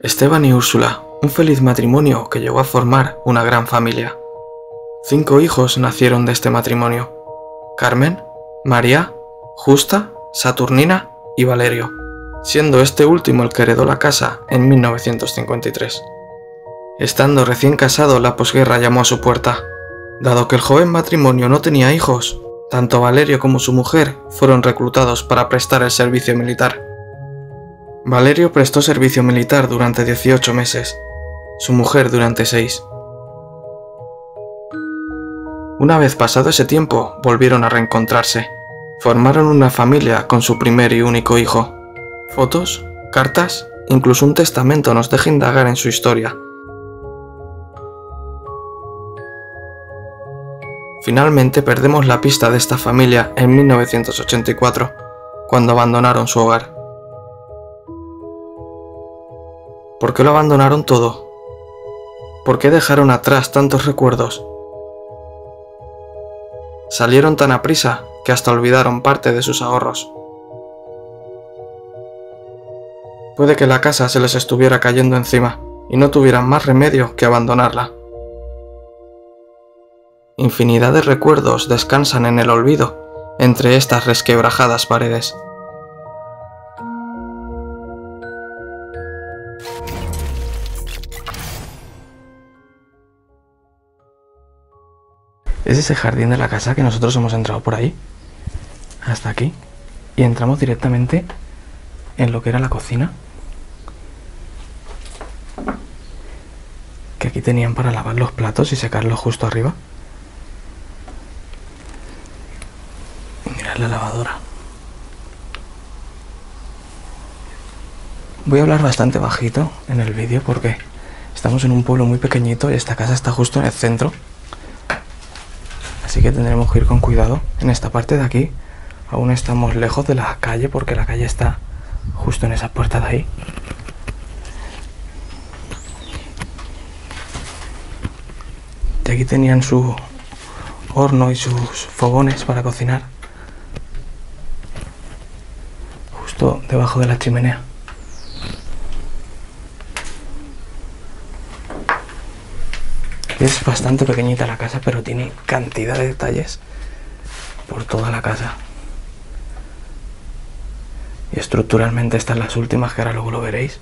Esteban y Úrsula, un feliz matrimonio que llegó a formar una gran familia. Cinco hijos nacieron de este matrimonio. Carmen, María, Justa, Saturnina y Valerio, siendo este último el que heredó la casa en 1953. Estando recién casado, la posguerra llamó a su puerta. Dado que el joven matrimonio no tenía hijos, tanto Valerio como su mujer fueron reclutados para prestar el servicio militar. Valerio prestó servicio militar durante 18 meses, su mujer durante 6. Una vez pasado ese tiempo, volvieron a reencontrarse. Formaron una familia con su primer y único hijo. Fotos, cartas, incluso un testamento nos deja indagar en su historia. Finalmente perdemos la pista de esta familia en 1984, cuando abandonaron su hogar. ¿Por qué lo abandonaron todo? ¿Por qué dejaron atrás tantos recuerdos? Salieron tan a prisa que hasta olvidaron parte de sus ahorros. Puede que la casa se les estuviera cayendo encima y no tuvieran más remedio que abandonarla. Infinidad de recuerdos descansan en el olvido entre estas resquebrajadas paredes. Es ese jardín de la casa que nosotros hemos entrado por ahí, hasta aquí, y entramos directamente en lo que era la cocina. Que aquí tenían para lavar los platos y secarlos justo arriba. Mirad la lavadora. Voy a hablar bastante bajito en el vídeo porque estamos en un pueblo muy pequeñito y esta casa está justo en el centro. Así que tendremos que ir con cuidado. En esta parte de aquí aún estamos lejos de la calle porque la calle está justo en esa puerta de ahí. Y aquí tenían su horno y sus fogones para cocinar. Justo debajo de la chimenea. Es bastante pequeñita la casa, pero tiene cantidad de detalles por toda la casa. Y estructuralmente están las últimas, que ahora luego lo veréis.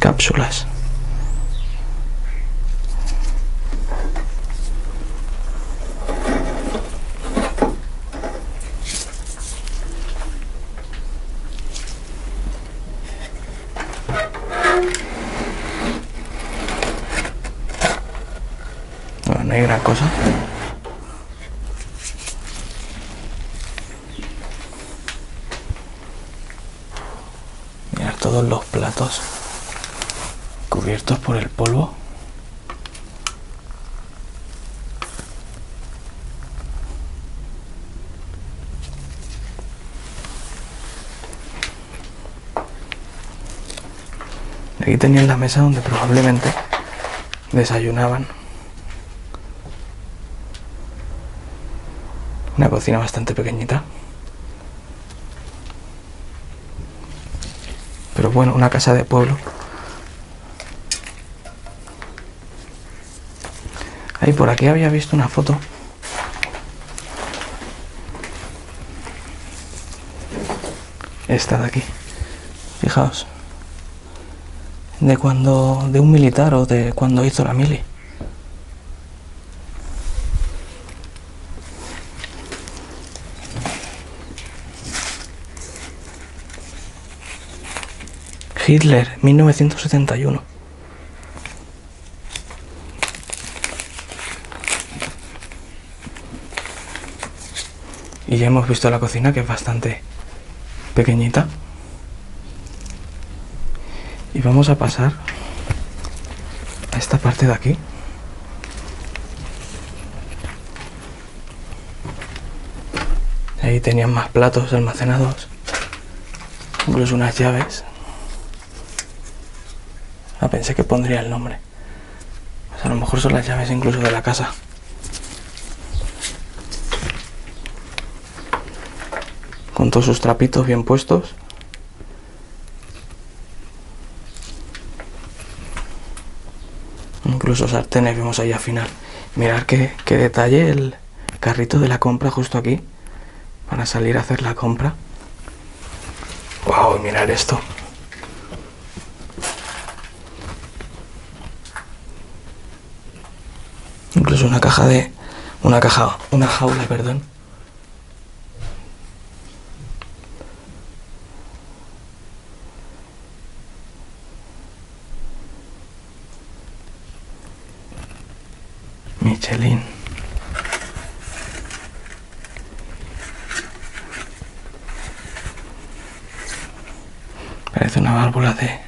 Cápsulas. No, no hay gran cosa. Mirar todos los platos cubiertos por el polvo. Tenían la mesa donde probablemente desayunaban. Una cocina bastante pequeñita. Pero bueno, una casa de pueblo. Ahí por aquí había visto una foto. Esta de aquí. Fijaos. De cuando. de un militar o de cuando hizo la mili. Hitler, 1971. Y ya hemos visto la cocina que es bastante pequeñita. Y vamos a pasar a esta parte de aquí. Ahí tenían más platos almacenados, incluso unas llaves. Ah, pensé que pondría el nombre. Pues a lo mejor son las llaves incluso de la casa. Con todos sus trapitos bien puestos. Incluso sartenes vemos ahí al final. Mirar qué, qué detalle el carrito de la compra justo aquí. Para salir a hacer la compra. Wow, mirar esto. Incluso una caja de. Una caja. Una jaula, perdón. Michelin. Parece una válvula de,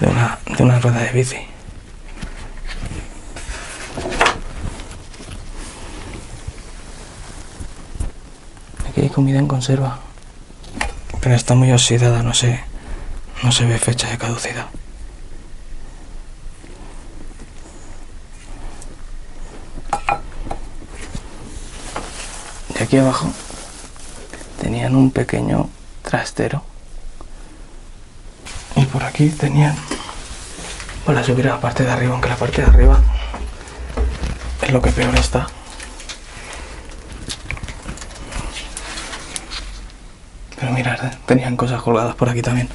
de, una, de una rueda de bici. Aquí hay comida en conserva. Pero está muy oxidada, no sé. No se ve fecha de caducidad. Aquí abajo tenían un pequeño trastero. Y por aquí tenían para subir a la parte de arriba, aunque la parte de arriba es lo que peor está. Pero mirad, tenían cosas colgadas por aquí también.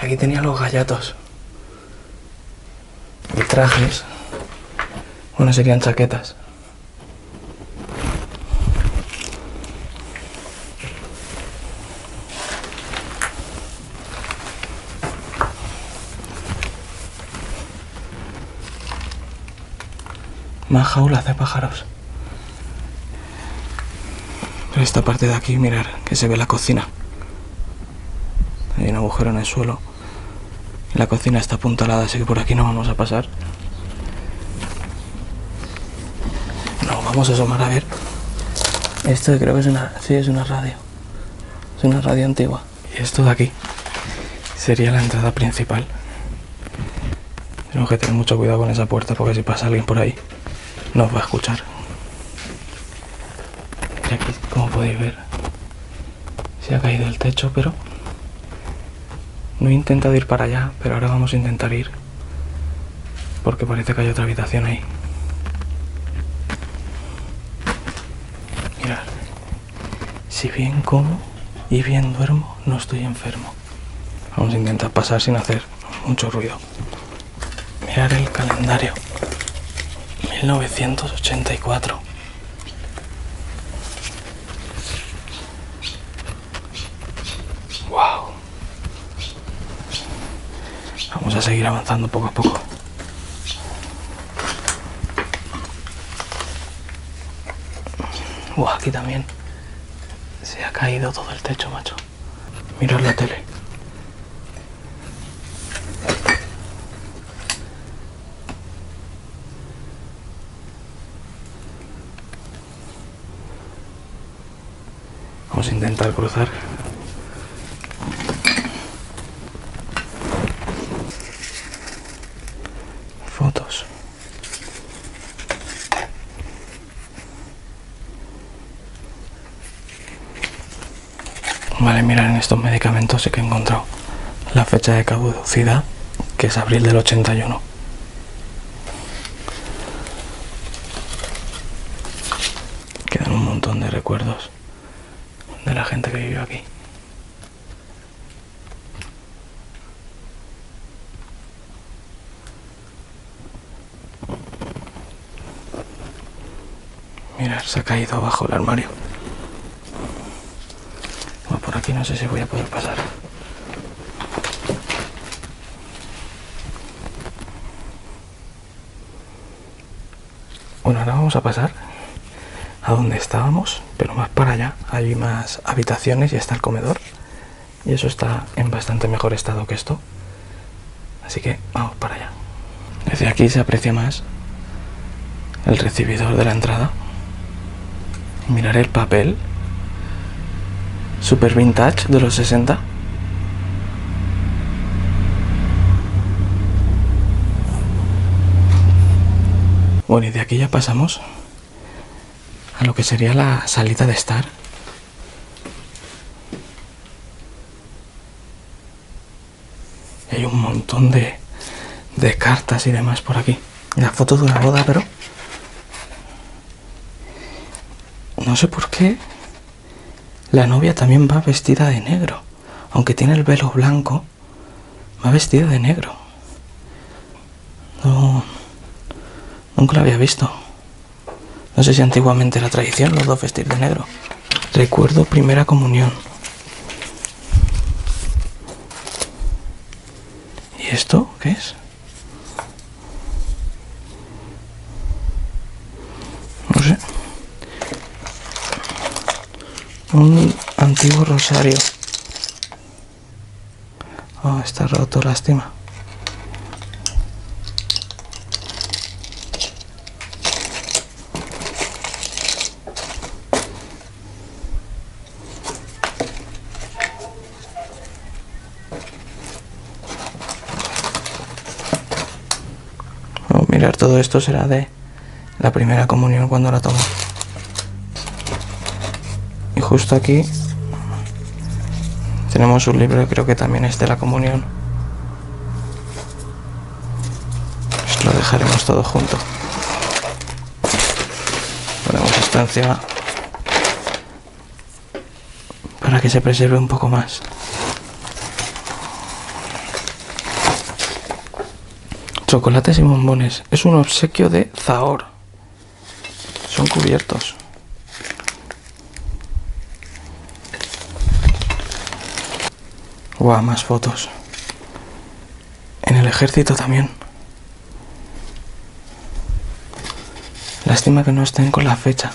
Aquí tenían los gallatos. Y trajes. Bueno, serían chaquetas. Más jaulas de pájaros. Pero esta parte de aquí, mirar, que se ve la cocina. Hay un agujero en el suelo. La cocina está apuntalada, así que por aquí no vamos a pasar. No, vamos a asomar a ver. Esto creo que es una. Sí, es una radio. Es una radio antigua. Y esto de aquí sería la entrada principal. Tenemos que tener mucho cuidado con esa puerta porque si pasa alguien por ahí nos va a escuchar. Y aquí, como podéis ver, se ha caído el techo, pero no he intentado ir para allá, pero ahora vamos a intentar ir porque parece que hay otra habitación ahí. Mirad, si bien como y bien duermo, no estoy enfermo. Vamos a intentar pasar sin hacer mucho ruido. Mirar el calendario. 1984. Wow. Vamos a seguir avanzando poco a poco. Wow, aquí también se ha caído todo el techo, macho. Mirad la tele. Vamos a intentar cruzar. Fotos. Vale, mirar en estos medicamentos sí que he encontrado la fecha de caducidad, que es abril del 81. Quedan un montón de recuerdos de la gente que vivió aquí. Mirar, se ha caído abajo el armario. No sé si voy a poder pasar. Bueno, ahora vamos a pasar a donde estábamos, pero más para allá. Hay más habitaciones y está el comedor. Y eso está en bastante mejor estado que esto. Así que vamos para allá. Desde aquí se aprecia más el recibidor de la entrada. Mirar el papel. Super vintage de los 60. Bueno, y de aquí ya pasamos a lo que sería la salida de estar. hay un montón de, de cartas y demás por aquí. La foto de una boda, pero... No sé por qué la novia también va vestida de negro. Aunque tiene el velo blanco, va vestida de negro. No... Nunca la había visto. No sé si antiguamente era tradición los dos vestir de negro. Recuerdo primera comunión. ¿Y esto qué es? Un antiguo rosario. Oh, está roto, lástima. mirar, todo esto será de la primera comunión cuando la tomo. Justo aquí tenemos un libro creo que también es de la comunión. Pues lo dejaremos todo junto. Ponemos esto encima para que se preserve un poco más. Chocolates y bombones. Es un obsequio de Zahor. Son cubiertos. Guau, más fotos. En el ejército también. Lástima que no estén con la fecha.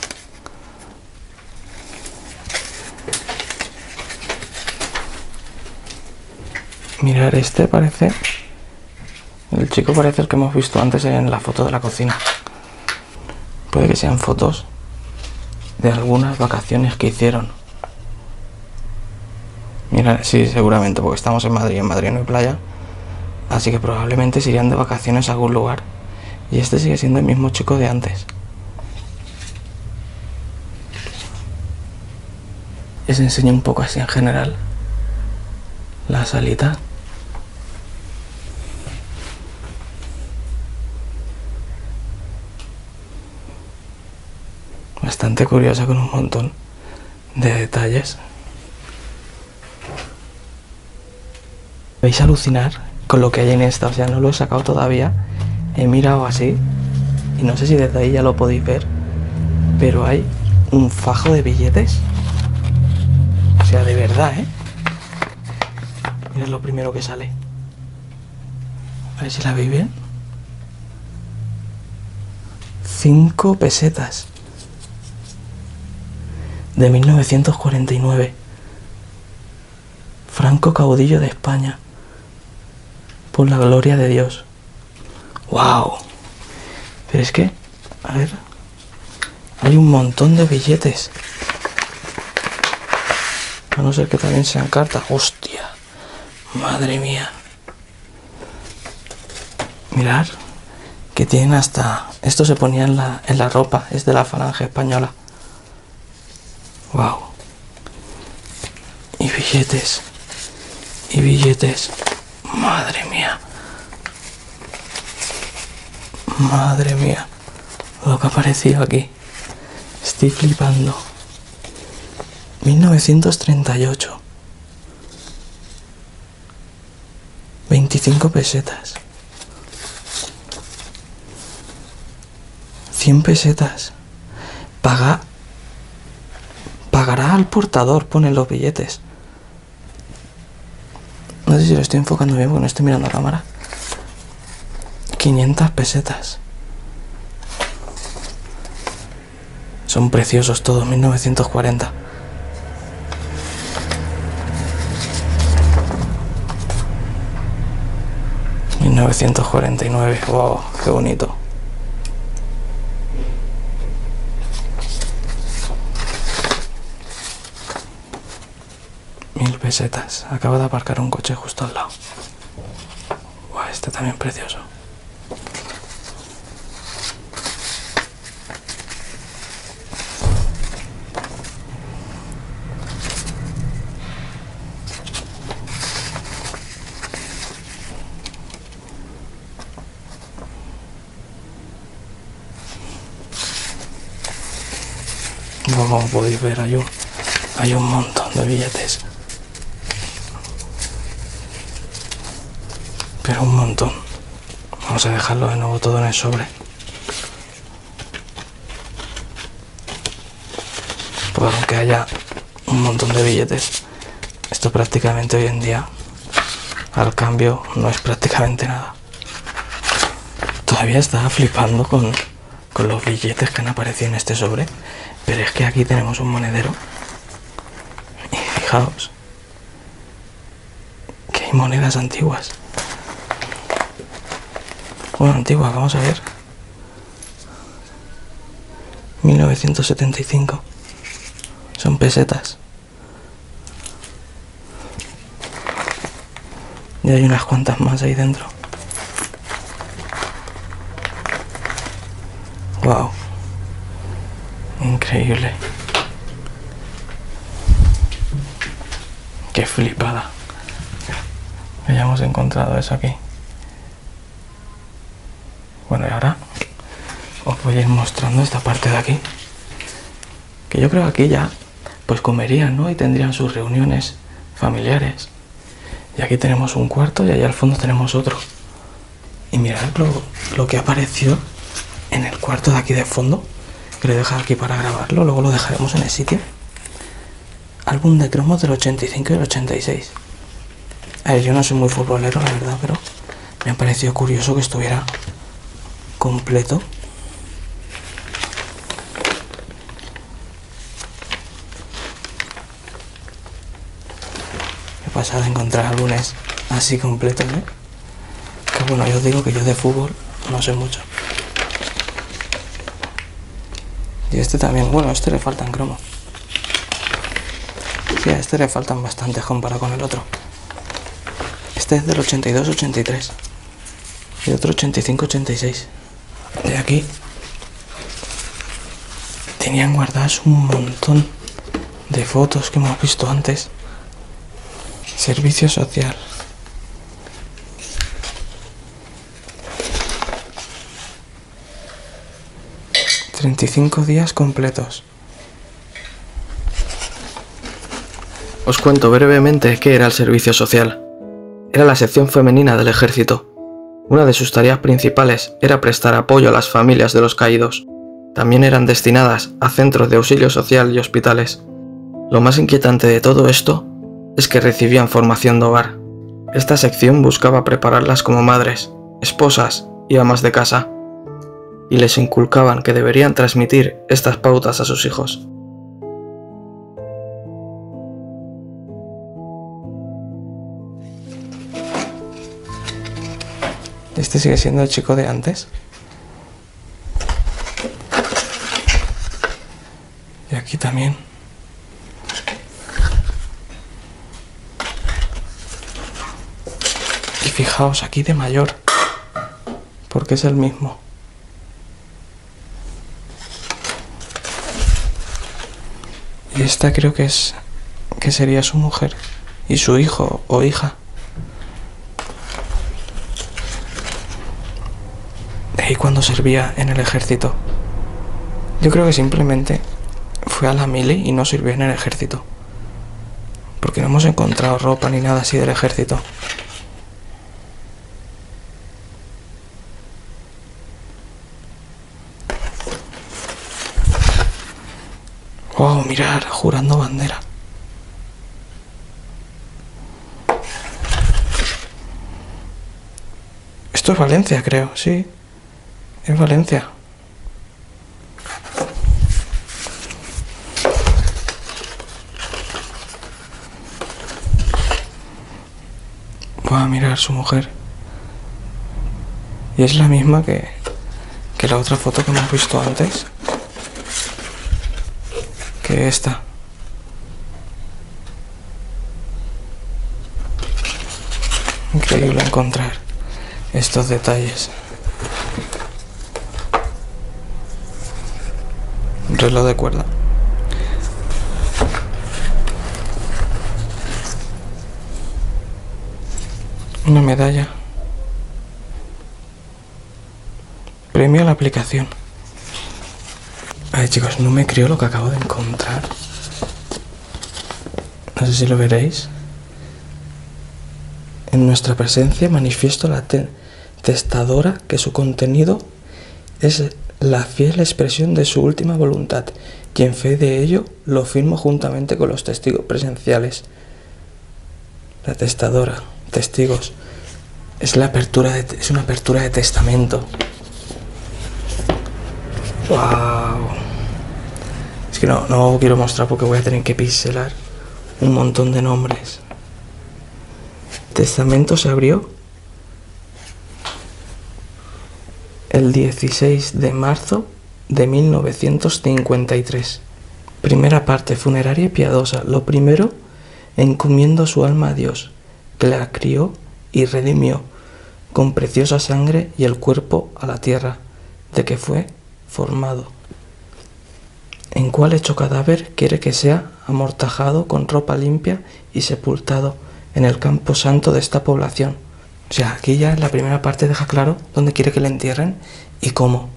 Mirar, este parece el chico parece el que hemos visto antes en la foto de la cocina. Puede que sean fotos de algunas vacaciones que hicieron. Mira, sí, seguramente, porque estamos en Madrid, en Madrid no hay playa. Así que probablemente se irían de vacaciones a algún lugar. Y este sigue siendo el mismo chico de antes. Les enseño un poco así en general la salita. bastante curiosa con un montón de detalles. Veis alucinar con lo que hay en esta, o sea, no lo he sacado todavía. He mirado así y no sé si desde ahí ya lo podéis ver, pero hay un fajo de billetes. O sea, de verdad, ¿eh? Mira lo primero que sale. A ver si la veis bien. Cinco pesetas de 1949. Franco caudillo de España. Por la gloria de Dios. ¡Wow! Pero es que, a ver, hay un montón de billetes. A no ser que también sean cartas. ¡Hostia! Madre mía. Mirar que tienen hasta... Esto se ponía en la, en la ropa, es de la falange española. Wow. Y billetes. Y billetes. Madre mía. Madre mía. Lo que ha aparecido aquí. Estoy flipando. 1938. 25 pesetas. 100 pesetas. Paga pagará al portador, pone los billetes. No sé si lo estoy enfocando bien porque no estoy mirando a cámara. 500 pesetas. Son preciosos todos, 1940. ...1949... ¡Wow! ¡Qué bonito! Acaba de aparcar un coche justo al lado. Este también precioso. Como podéis ver hay un, hay un montón de billetes Pero un montón. Vamos a dejarlo de nuevo todo en el sobre. Pues aunque haya un montón de billetes, esto prácticamente hoy en día al cambio no es prácticamente nada. Todavía estaba flipando con, con los billetes que han aparecido en este sobre, pero es que aquí tenemos un monedero. Y fijaos que hay monedas antiguas. Bueno, antiguas, vamos a ver. 1975. Son pesetas. Y hay unas cuantas más ahí dentro. Wow. Increíble. Qué flipada. Hayamos encontrado eso aquí. Bueno, y ahora os voy a ir mostrando esta parte de aquí. Que yo creo que aquí ya pues comerían, ¿no? Y tendrían sus reuniones familiares. Y aquí tenemos un cuarto y allá al fondo tenemos otro. Y mirad lo, que apareció en el cuarto de aquí de fondo. Que lo he dejado aquí para grabarlo, luego lo dejaremos en el sitio. Álbum de cromos del 85 y el 86. A ver, yo no soy muy futbolero, la verdad, pero me ha parecido curioso que estuviera completo. pasado a encontrar álbumes así completos, ¿eh? Que bueno, yo os digo que yo de fútbol no sé mucho. Y este también, bueno, a este le faltan cromo. Sí, a este le faltan bastante comparado con el otro. Este es del 82-83. Y otro 85-86. De aquí tenían guardadas un montón de fotos que hemos visto antes. Servicio social. Treinta y cinco días completos. Os cuento brevemente qué era el servicio social. Era la sección femenina del ejército. Una de sus tareas principales era prestar apoyo a las familias de los caídos. También eran destinadas a centros de auxilio social y hospitales. Lo más inquietante de todo esto es que recibían formación de hogar. Esta sección buscaba prepararlas como madres, esposas y amas de casa, y les inculcaban que deberían transmitir estas pautas a sus hijos. Este sigue siendo el chico de antes. Y aquí también. fijaos aquí de mayor, porque es el mismo. Y esta creo que es que sería su mujer y su hijo o hija. Y cuando servía en el ejército. Yo creo que simplemente fue a la mili y no sirvió en el ejército. Porque no hemos encontrado ropa ni nada así del ejército. Oh, mirar, jurando bandera. Esto es Valencia, creo, sí. Es Valencia. Voy a mirar su mujer. Y es la misma que, que la otra foto que hemos visto antes que esta. Increíble encontrar estos detalles. Reloj de cuerda. Una medalla. Premio a la aplicación. Ay chicos, no me creo lo que acabo de encontrar. No sé si lo veréis. En nuestra presencia manifiesto la testadora que su contenido es la fiel expresión de su última voluntad, y en fe de ello lo firmo juntamente con los testigos presenciales. La testadora, testigos, es, la apertura de, es una apertura de testamento. ¡Wow! Es que no, no quiero mostrar porque voy a tener que pixelar un montón de nombres. Testamento se abrió el 16 de marzo de 1953. Primera parte funeraria y piadosa. Lo primero, encomiendo su alma a Dios, que la crió y redimió con preciosa sangre y el cuerpo a la tierra, de que fue formado. En cuál hecho cadáver quiere que sea amortajado con ropa limpia y sepultado en el campo santo de esta población o sea, aquí ya en la primera parte deja claro dónde quiere que le entierren y cómo.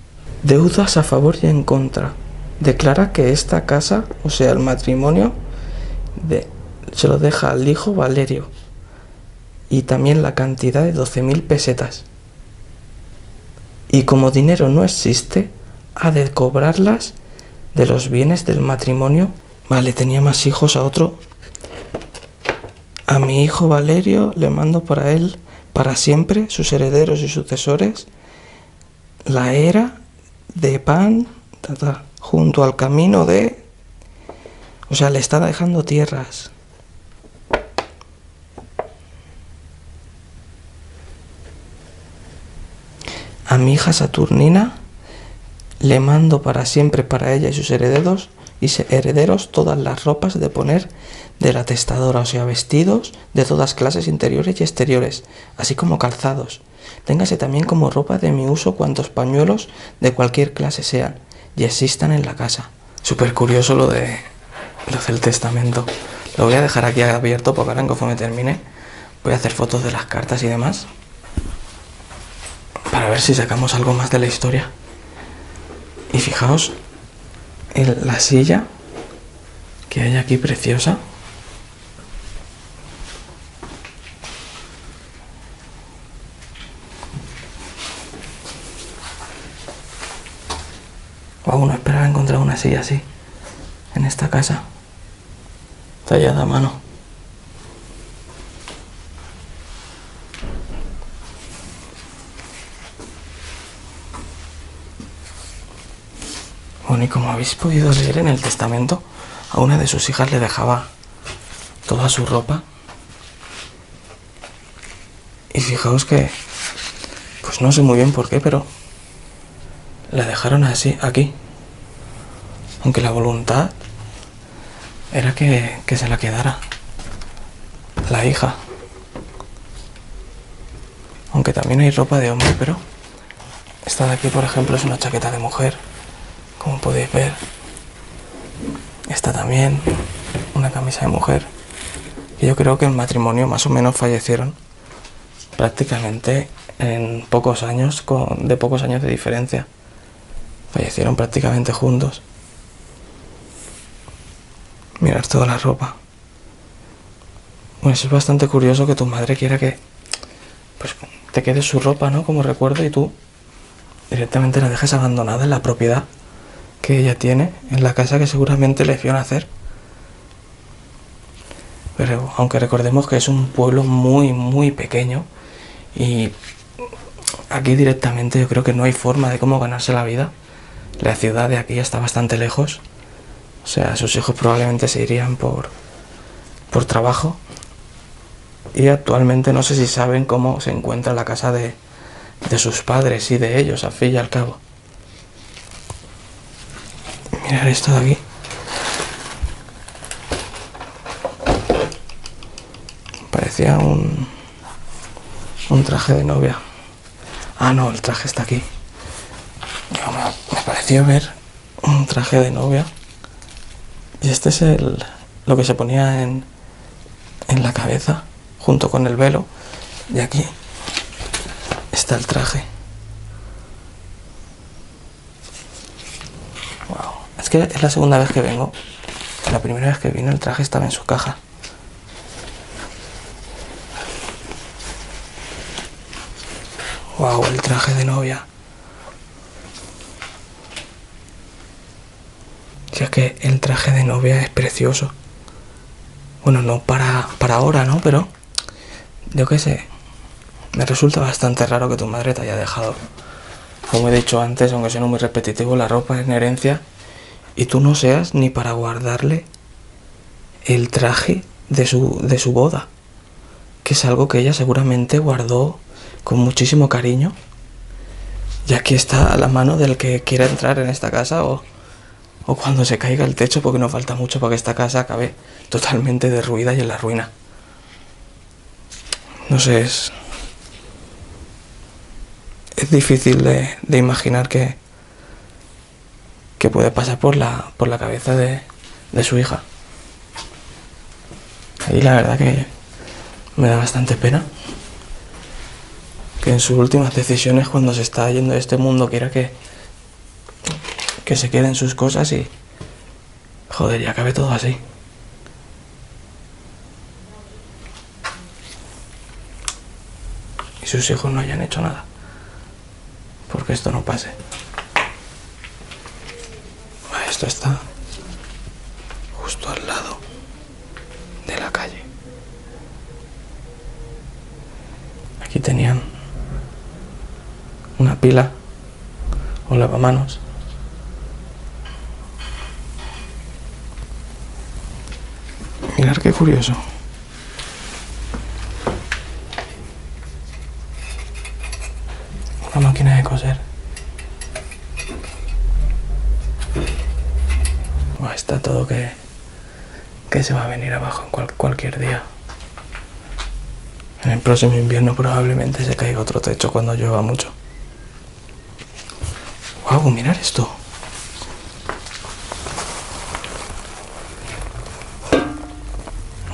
Deudas a favor y en contra. Declara que esta casa, o sea, el matrimonio, se lo deja al hijo Valerio. Y también la cantidad de 12.000 pesetas. Y como dinero no existe, ha de cobrarlas de los bienes del matrimonio. Vale, tenía más hijos a otro. A mi hijo Valerio le mando para él para siempre sus herederos y sucesores la era de pan junto al camino de... O sea, le está dejando tierras. A mi hija Saturnina le mando para siempre para ella y sus herederos y herederos todas las ropas de poner de la testadora, o sea, vestidos de todas clases interiores y exteriores, así como calzados. Téngase también como ropa de mi uso cuantos pañuelos de cualquier clase sean y existan en la casa. Súper curioso lo de lo del testamento. Lo voy a dejar aquí abierto porque ahora conforme termine voy a hacer fotos de las cartas y demás para ver si sacamos algo más de la historia. Y fijaos en la silla que hay aquí preciosa. Wow, no esperaba silla así en esta casa. Tallada a mano. Bueno, y como habéis podido leer en el testamento, a una de sus hijas le dejaba toda su ropa. Y fijaos que, pues no sé muy bien por qué, pero la dejaron así, aquí. Aunque la voluntad era que, que se la quedara la hija. Aunque también hay ropa de hombre, pero esta de aquí, por ejemplo, es una chaqueta de mujer como podéis ver. Esta también, una camisa de mujer. Y yo creo que el matrimonio más o menos fallecieron prácticamente en pocos años, con, de pocos años de diferencia. Fallecieron prácticamente juntos. Mirar toda la ropa. Bueno, es bastante curioso que tu madre quiera que pues, te quede su ropa, ¿no? Como recuerdo y tú directamente la dejes abandonada en la propiedad que ella tiene en la casa que seguramente le vio nacer. Pero aunque recordemos que es un pueblo muy, muy pequeño y aquí directamente yo creo que no hay forma de cómo ganarse la vida. La ciudad de aquí está bastante lejos. O sea, sus hijos probablemente se irían por, por trabajo. Y actualmente no sé si saben cómo se encuentra la casa de, de sus padres y de ellos, al fin y al cabo. Mirar esto de aquí. Parecía un, un traje de novia. Ah, no, el traje está aquí. me, pareció ver un traje de novia. Y este es el, lo que se ponía en, en la cabeza, junto con el velo. Y aquí está el traje. que es la segunda vez que vengo. La primera vez que vino el traje estaba en su caja. Wow, el traje de novia. Que el traje de novia es precioso. Bueno, no para, para ahora, ¿no? Pero yo qué sé. Me resulta bastante raro que tu madre te haya dejado. Como he dicho antes, aunque sea muy repetitivo, la ropa es en herencia y tú no seas ni para guardarle el traje de su, de su boda, que es algo que ella seguramente guardó con muchísimo cariño. Y aquí está a la mano del que quiera entrar en esta casa o, o cuando se caiga el techo, porque no falta mucho para que esta casa acabe totalmente derruida y en la ruina. No sé, es, es difícil de, imaginar que, que puede pasar por la, por la cabeza de, de su hija. Y la verdad que me da bastante pena que en sus últimas decisiones cuando se está yendo de este mundo quiera que que se queden sus cosas y joder, y acabe todo así. Y sus hijos no hayan hecho nada. Porque esto no pase. Esto está justo al lado de la calle. Aquí tenían una pila o lavamanos. Mirar curioso. Una máquina de coser. está todo que, que se va a venir abajo en cualquier día. En el próximo invierno probablemente se caiga otro techo cuando llueva mucho. ¡Wow! Mirar esto.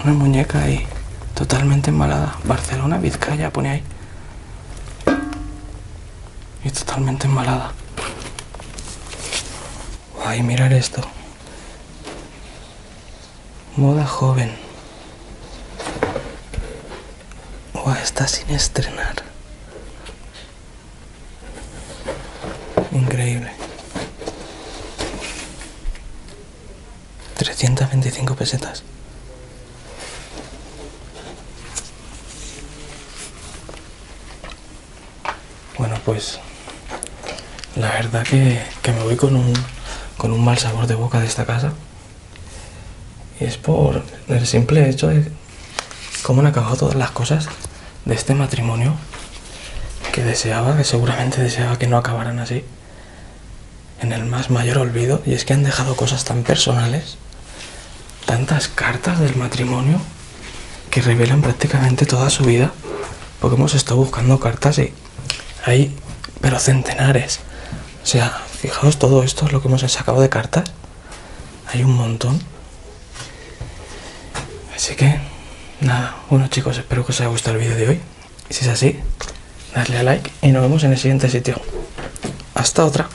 Una muñeca ahí, totalmente embalada. Barcelona, Vizcaya, pone ahí. Y totalmente embalada. ¡Ay, mirar esto! Moda joven. O está sin estrenar. Increíble. 325 pesetas. Bueno, pues la verdad que, me voy con un, con un mal sabor de boca de esta casa. Y es por el simple hecho de cómo han acabado todas las cosas de este matrimonio que deseaba, que seguramente deseaba que no acabaran así, en el más mayor olvido. Y es que han dejado cosas tan personales, tantas cartas del matrimonio que revelan prácticamente toda su vida. Porque hemos estado buscando cartas y hay, pero centenares. O sea, fijaos todo esto es lo que hemos sacado de cartas. Hay un montón. Así que, nada, bueno chicos, espero que os haya gustado el vídeo de hoy. Y si es así, darle a like y nos vemos en el siguiente sitio. Hasta otra.